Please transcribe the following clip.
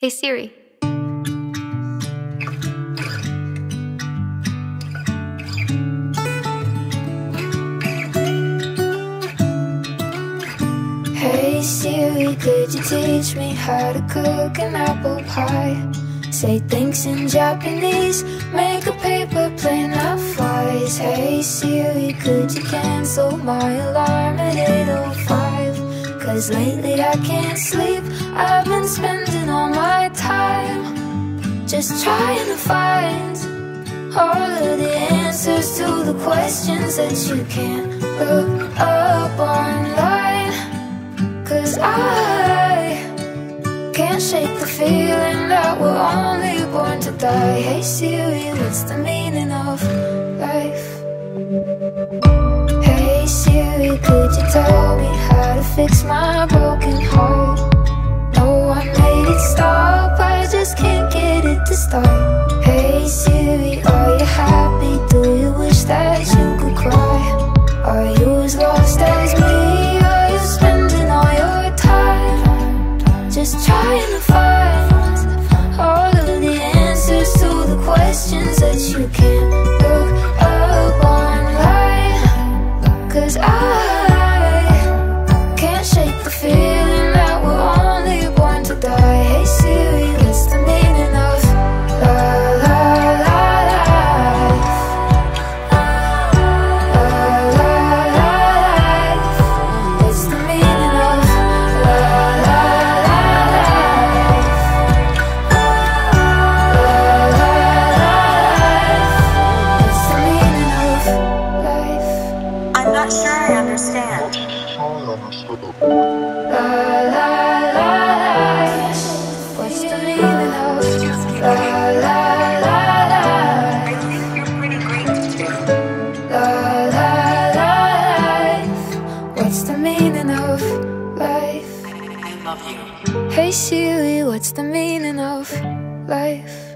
Hey Siri. Hey Siri, could you teach me how to cook an apple pie? Say thanks in Japanese, make a paper plane that flies. Hey Siri, could you cancel my alarm at 8.05? Cause lately I can't sleep, I've been spending all my time Just trying to find all of the answers to the questions that you can't look up online. Cause I can't shake the feeling that we're only born to die. Hey Siri, what's the meaning of life? Hey Siri, could you tell fix my broken heart? No, I made it stop, I just can't get it to start Hey Siri, are you happy? Do you wish that you could cry? Are you as lost as me? Are you spending all your time Just trying to find all of the answers to the questions that you can't understand. La la la. What's the meaning of la la la life? I think you're pretty great too. La la la life. What's the meaning of life? I love you. Hey Siri, what's the meaning of life?